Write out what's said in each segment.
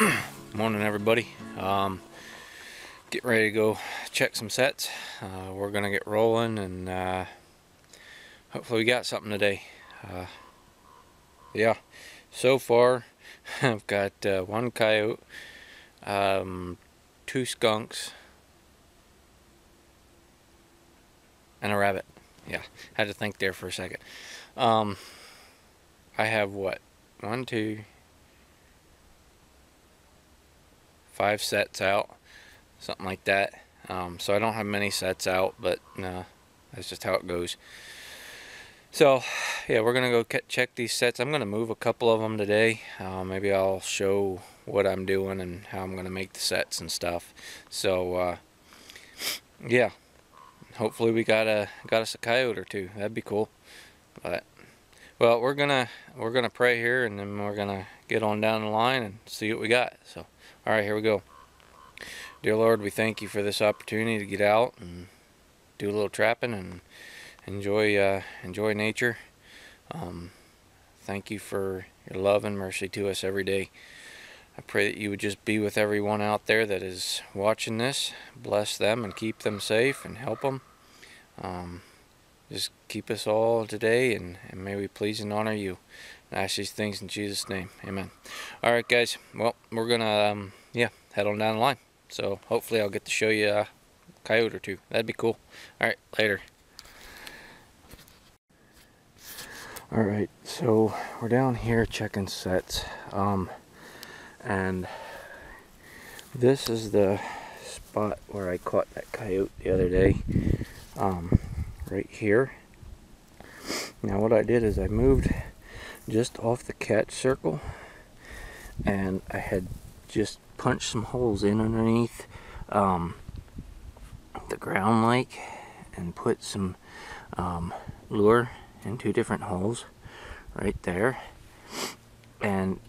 Morning, everybody. Um, getting ready to go check some sets. Uh, we're gonna get rolling, and uh, hopefully we got something today. Uh, yeah. So far, I've got uh, one coyote, um, two skunks, and a rabbit. Yeah, had to think there for a second. Um, I have what? One, two, five sets out, something like that. Um, so I don't have many sets out, but no, that's just how it goes. So, yeah, we're gonna go check these sets. I'm gonna move a couple of them today. Uh, maybe I'll show what I'm doing and how I'm gonna make the sets and stuff. So, uh, yeah, hopefully we got a got us a coyote or two. That'd be cool. But well, we're gonna we're gonna pray here, and then we're gonna get on down the line and see what we got. So. All right, here we go. Dear Lord, we thank you for this opportunity to get out and do a little trapping and enjoy uh, enjoy nature. Um, thank you for your love and mercy to us every day. I pray that you would just be with everyone out there that is watching this. Bless them and keep them safe and help them. Um, just keep us all today and, and may we please and honor you. Ask these things in Jesus' name. Amen. All right, guys. Well, we're going to, um, yeah, head on down the line. So hopefully I'll get to show you a coyote or two. That'd be cool. All right, later. All right, so we're down here checking sets. Um, and this is the spot where I caught that coyote the other day. Um, right here. Now what I did is I moved just off the catch circle and I had just punched some holes in underneath um, the ground like and put some um, lure in two different holes right there. And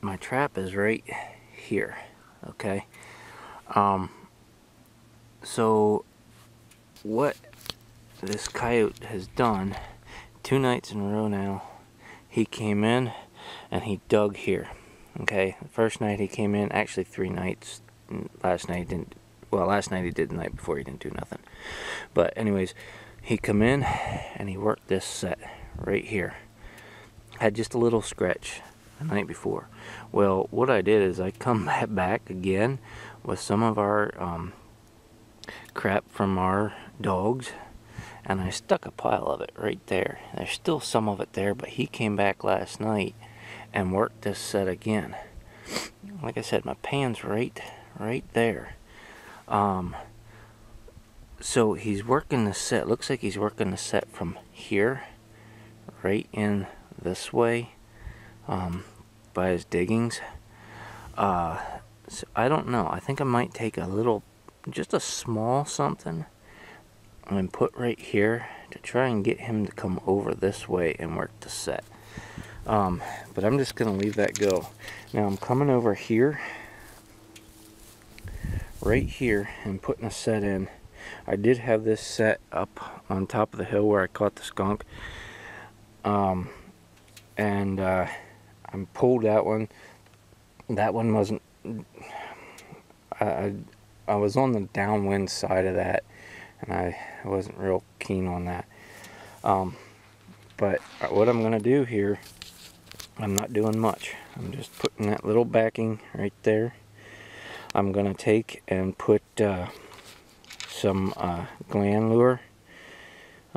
my trap is right here okay? Um, so what this coyote has done two nights in a row now he came in and he dug here. Okay, first night he came in, actually three nights. Last night didn't. Well, last night he did the night before he didn't do nothing. But anyways, he come in and he worked this set right here. Had just a little scratch the night before. Well, what I did is I come back again with some of our um, crap from our dogs and I stuck a pile of it right there. There's still some of it there, but he came back last night and worked this set again. Like I said, my pan's right, right there. Um, so he's working the set. Looks like he's working the set from here, right in this way, um, by his diggings. Uh, so I don't know. I think I might take a little, just a small something and put right here to try and get him to come over this way and work the set. Um, but I'm just going to leave that go. Now I'm coming over here, right here, and putting a set in. I did have this set up on top of the hill where I caught the skunk. Um, and uh, I pulled that one. That one wasn't... I, I was on the downwind side of that and I wasn't real keen on that. Um, but what I'm going to do here, I'm not doing much. I'm just putting that little backing right there. I'm going to take and put uh, some uh, gland lure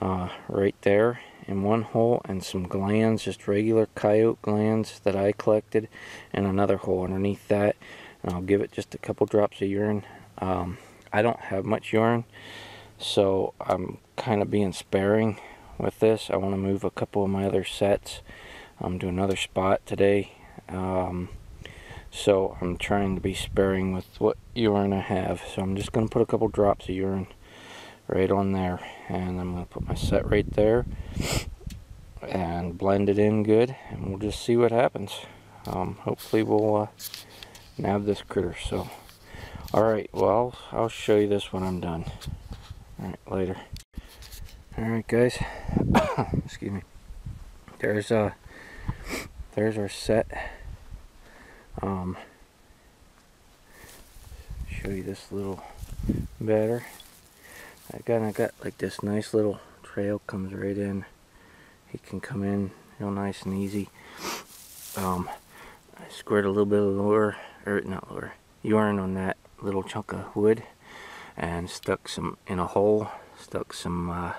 uh, right there in one hole and some glands, just regular coyote glands that I collected and another hole underneath that. And I'll give it just a couple drops of urine. Um, I don't have much urine so I'm kind of being sparing with this. I want to move a couple of my other sets um, to another spot today. Um, so I'm trying to be sparing with what urine I have. So I'm just going to put a couple drops of urine right on there and I'm going to put my set right there and blend it in good and we'll just see what happens. Um, hopefully we'll uh, nab this critter so. Alright well I'll show you this when I'm done Alright, later. Alright guys. Excuse me. There's uh there's our set. Um show you this little better. I kind of got like this nice little trail comes right in. He can come in real nice and easy. Um, I squared a little bit of lure, or not lure, yarn on that little chunk of wood and stuck some in a hole, stuck some uh,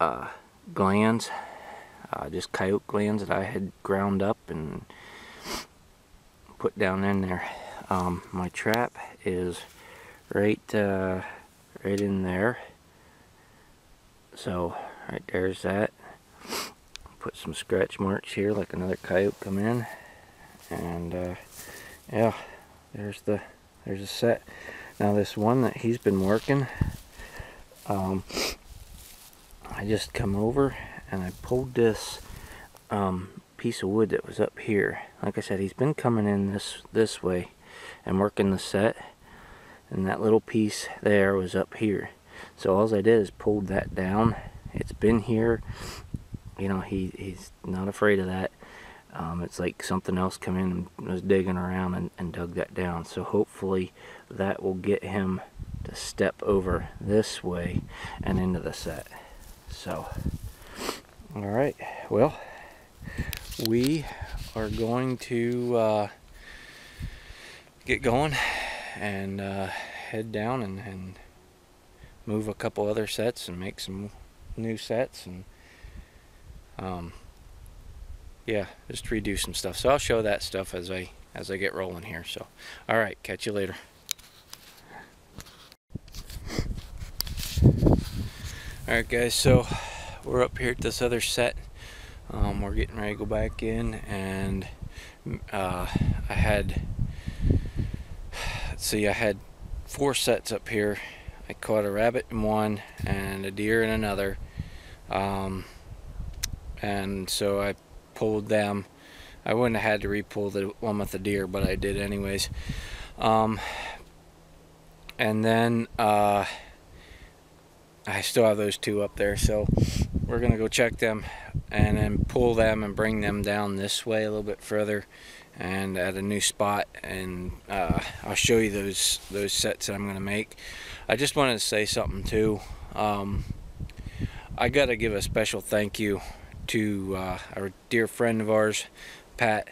uh, glands, uh, just coyote glands that I had ground up and put down in there. Um, my trap is right uh, right in there. So right there's that. Put some scratch marks here like another coyote come in. And uh, yeah, there's the there's a set. Now this one that he's been working, um, I just come over and I pulled this um, piece of wood that was up here. Like I said, he's been coming in this this way and working the set. And that little piece there was up here. So all I did is pulled that down. It's been here. You know, he, he's not afraid of that. Um, it's like something else come in and was digging around and, and dug that down. So hopefully that will get him to step over this way and into the set. So, all right, well, we are going to uh, get going and uh, head down and, and move a couple other sets and make some new sets and um, yeah just redo some stuff. So I'll show that stuff as I as I get rolling here. So all right catch you later. All right guys so we're up here at this other set. Um, we're getting ready to go back in and uh, I had let's see I had four sets up here. I caught a rabbit in one and a deer in another. Um, and so I pulled them. I wouldn't have had to repull the one with the deer but I did anyways. Um, and then uh, I still have those two up there so we're gonna go check them and then pull them and bring them down this way a little bit further and at a new spot. And uh, I'll show you those those sets that I'm gonna make. I just wanted to say something too. Um, I gotta give a special thank you to uh, a dear friend of ours Pat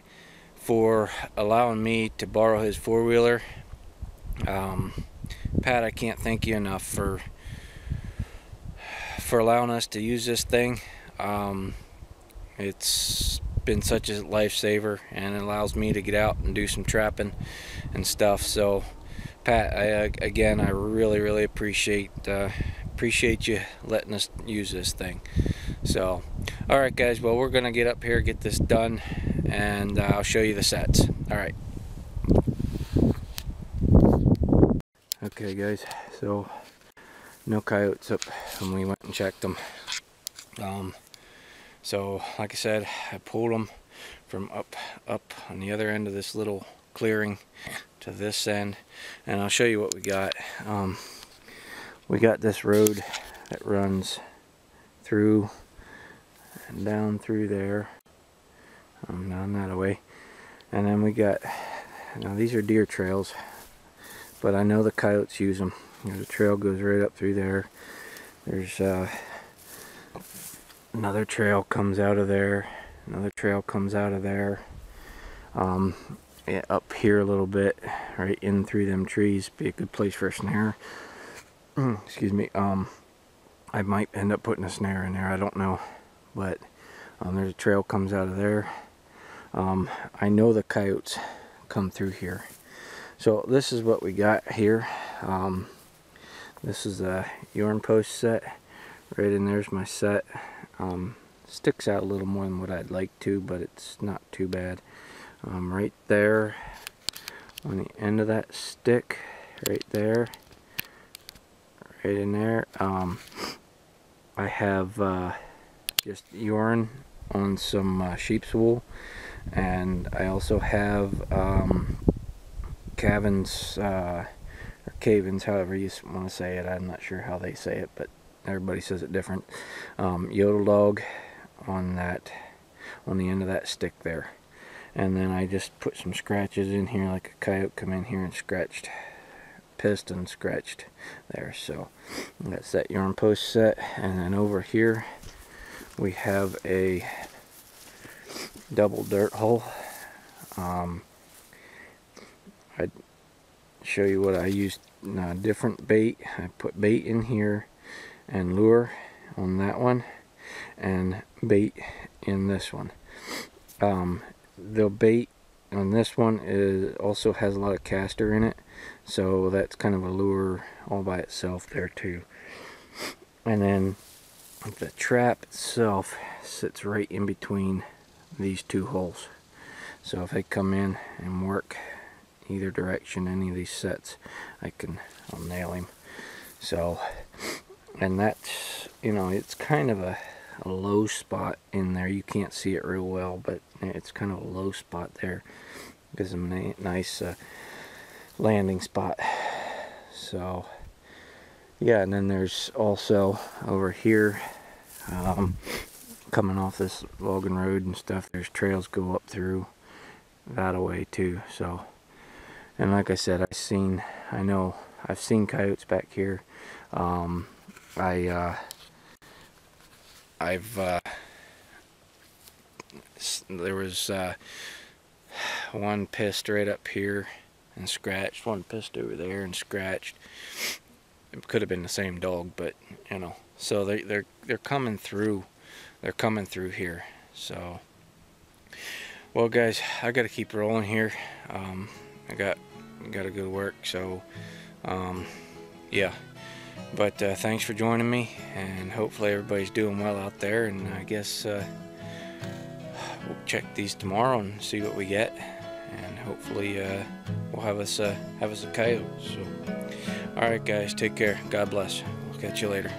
for allowing me to borrow his four-wheeler um, Pat I can't thank you enough for for allowing us to use this thing. Um, it's been such a lifesaver and it allows me to get out and do some trapping and stuff. So, Pat, I, again, I really, really appreciate uh, appreciate you letting us use this thing. So, all right, guys. Well, we're gonna get up here, get this done, and uh, I'll show you the sets. All right. Okay, guys. So no coyotes up when we went and checked them. Um, so like I said, I pulled them from up up on the other end of this little clearing to this end and I'll show you what we got. Um, we got this road that runs through and down through there um, down that way and then we got now these are deer trails but I know the coyotes use them a trail goes right up through there. There's uh, another trail comes out of there. Another trail comes out of there. Um, yeah, up here a little bit, right in through them trees. Be a good place for a snare. Excuse me. Um, I might end up putting a snare in there. I don't know, but um, there's a trail comes out of there. Um, I know the coyotes come through here. So this is what we got here. Um, this is a yarn post set. Right in there's my set. Um, sticks out a little more than what I'd like to, but it's not too bad. Um, right there on the end of that stick, right there, right in there, um, I have uh, just yarn on some uh, sheep's wool and I also have um, Caven's uh, or Cavens, however you want to say it. I'm not sure how they say it, but everybody says it different. Um, yodel dog on that, on the end of that stick there. And then I just put some scratches in here, like a coyote come in here and scratched piston scratched there. So that's that yarn post set. And then over here we have a double dirt hole. Um, I'd show you what I used uh, different bait. I put bait in here and lure on that one and bait in this one. Um, the bait on this one is also has a lot of castor in it so that's kind of a lure all by itself there too and then the trap itself sits right in between these two holes. So if they come in and work either direction any of these sets I can I'll nail him. So and that's you know it's kind of a, a low spot in there. You can't see it real well but it's kind of a low spot there. Gives them a nice uh, landing spot. So yeah and then there's also over here um, coming off this logging road and stuff there's trails go up through that away too so. And like I said I've seen I know I've seen coyotes back here. Um, I uh, I've uh, there was uh, one pissed right up here and scratched one pissed over there and scratched it could have been the same dog but you know so they, they're they're coming through. They're coming through here. So well guys I got to keep rolling here. Um, I got got to go to work so um, yeah. But uh, thanks for joining me and hopefully everybody's doing well out there and I guess uh, we'll check these tomorrow and see what we get and hopefully uh, we'll have us have us a coyote so all right guys take care. God bless. We'll catch you later